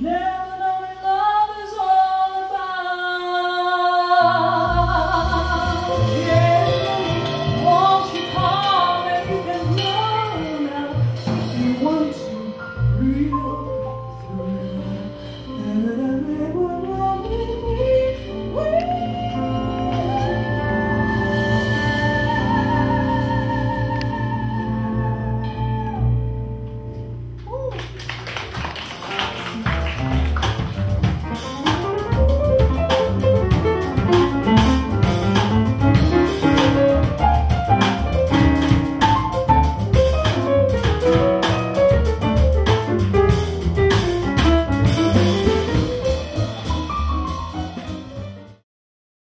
No!